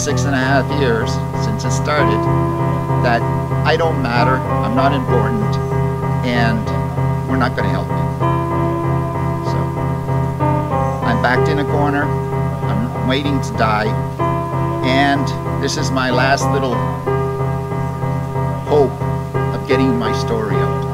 system. Now it's 26 and a half years since it started that I don't matter, I'm not important, and we're not going to help you. So I'm backed in a corner, I'm waiting to die, and this is my last little hope of getting my story out.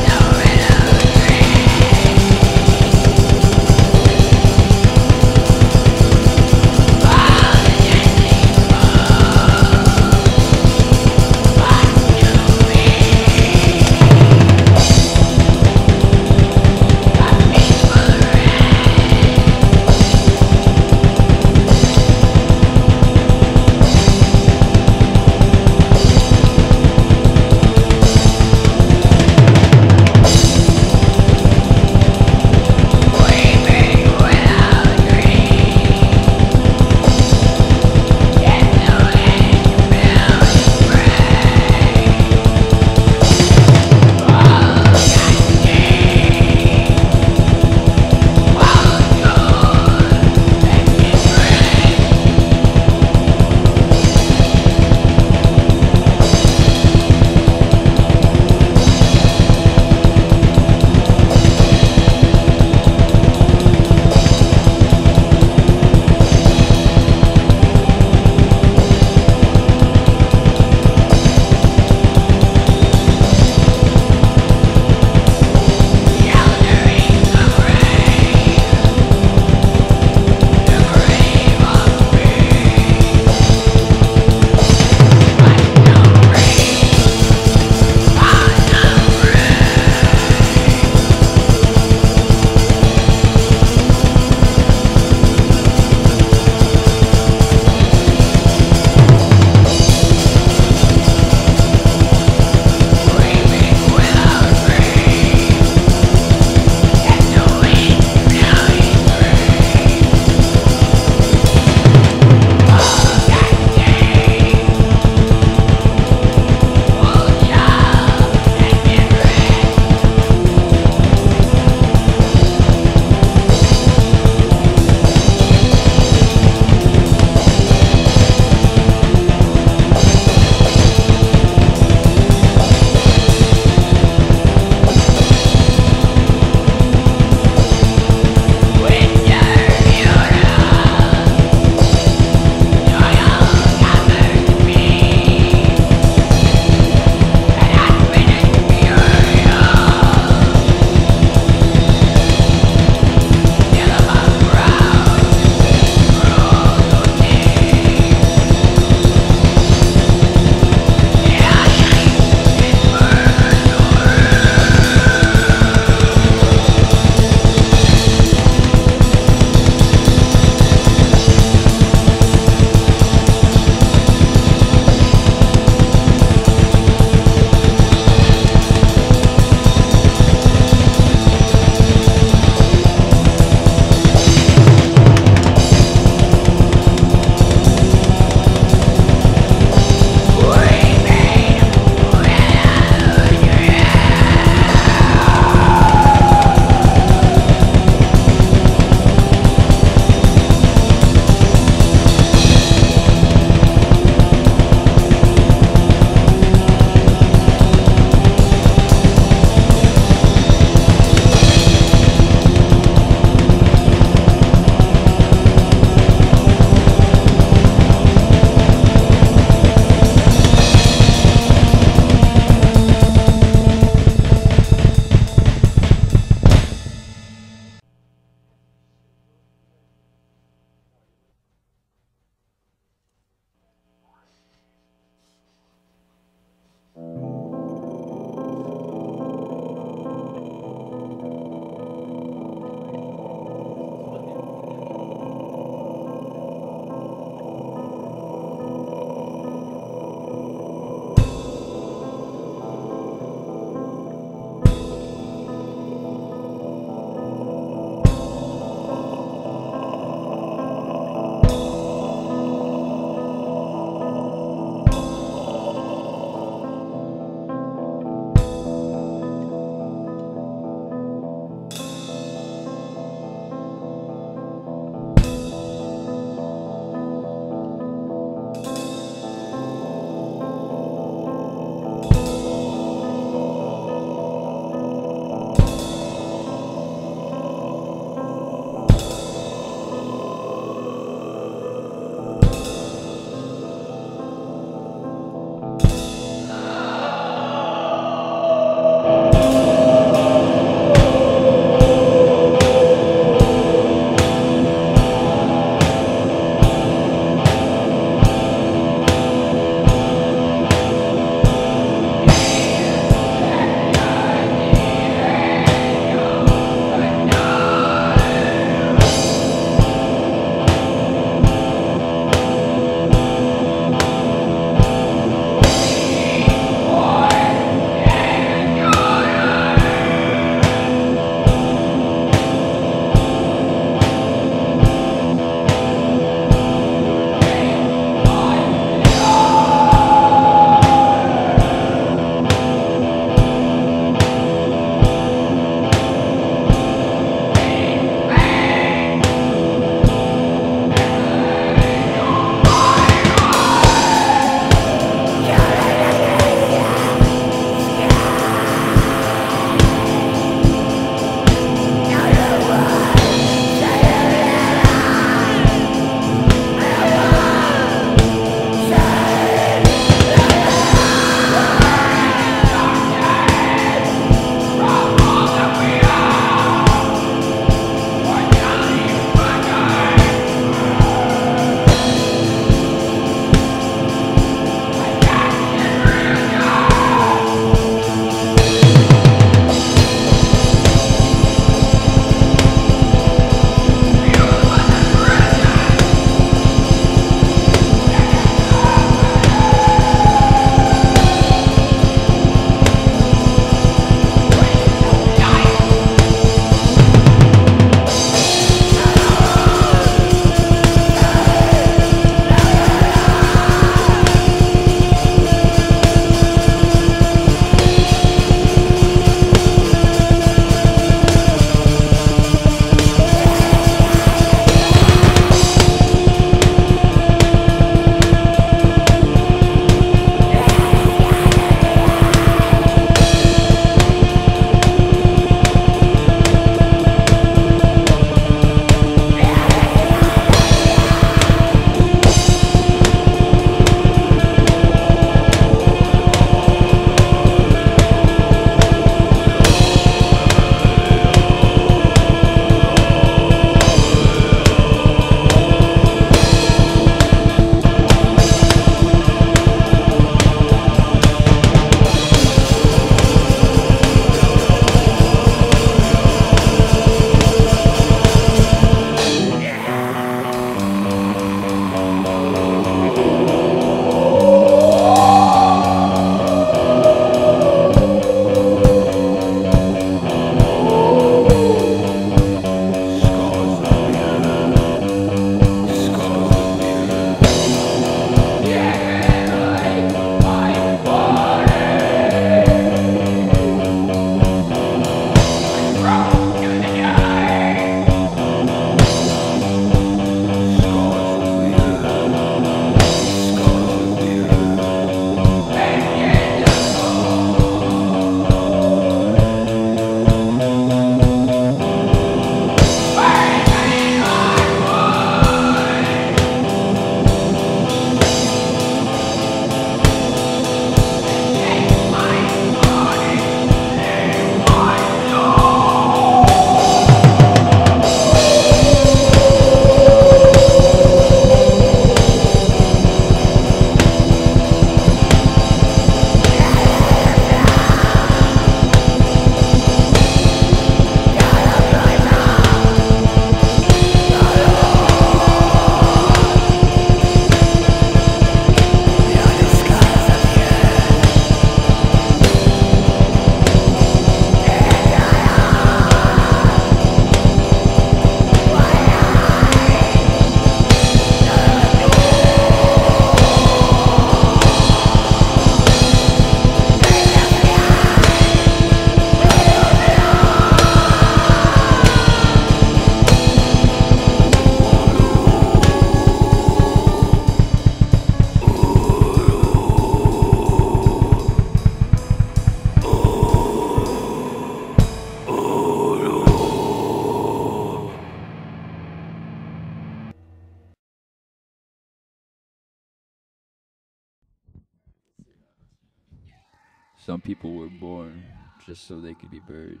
Born just so they could be buried,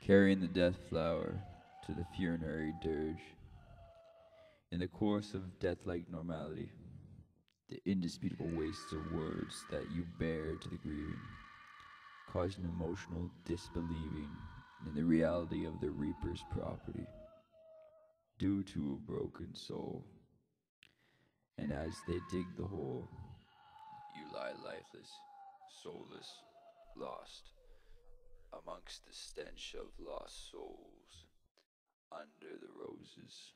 carrying the death flower to the funerary dirge. In the course of death like normality, the indisputable waste of words that you bear to the grieving cause an emotional disbelieving in the reality of the reaper's property due to a broken soul. And as they dig the hole, you lie lifeless, soulless, lost, amongst the stench of lost souls, under the roses.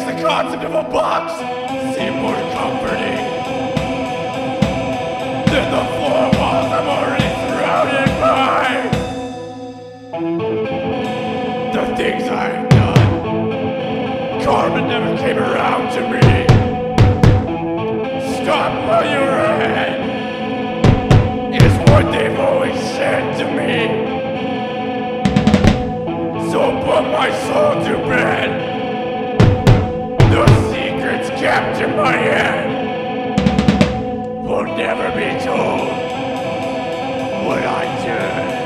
Makes the concept of a box seem more comforting than the four walls I'm already surrounded by. The things I've done, Carmen never came around to me. Stop while you're ahead is what they've always said to me. So put my soul to bed kept in my hand will never be told what I did.